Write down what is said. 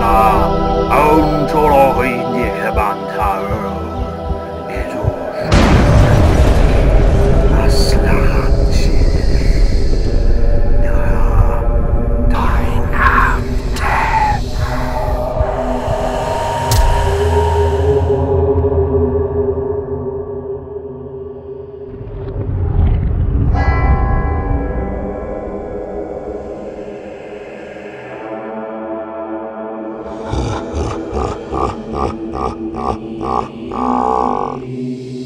那恩错了。ああ。